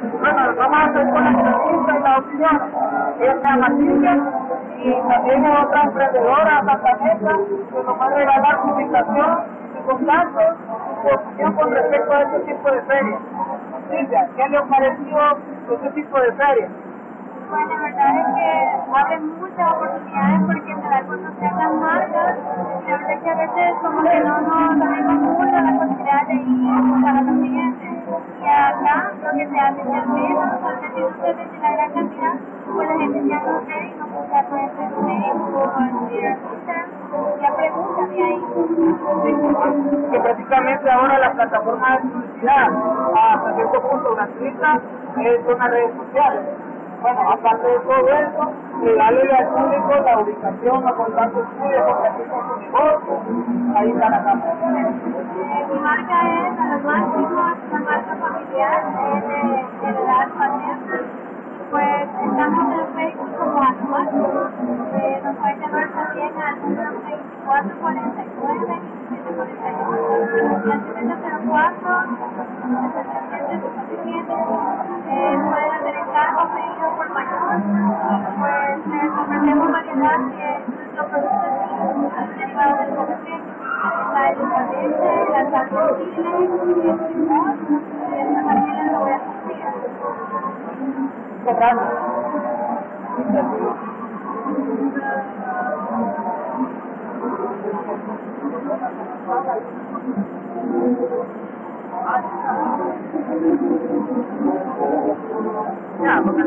Bueno, vamos a hacer con la entrevista y la se llama Silvia y también otra emprendedora, Santanesa, que nos va a regalar su ubicación, su contacto, su opinión con respecto a este tipo de ferias. Silvia, ¿qué le pareció este tipo de ferias? Pues la verdad es que abre muchas oportunidades porque te da hace que la gran cantidad pues la gente ya y busca por Facebook ya de ahí prácticamente ahora la plataforma de publicidad hasta cierto punto gratuita es una redes sociales. Bueno, aparte de todo eso, regálele al público la ubicación, los contactos suyos, aquí con su negocio, ahí está la cámara. Mi marca es a lo máximo, es una marca familiar, también al número 2449 1748 704 777 Pueden pedidos por mayor. Pues les ofrecemos de nuestros productos del café la el manera lo voy a. Ya, porque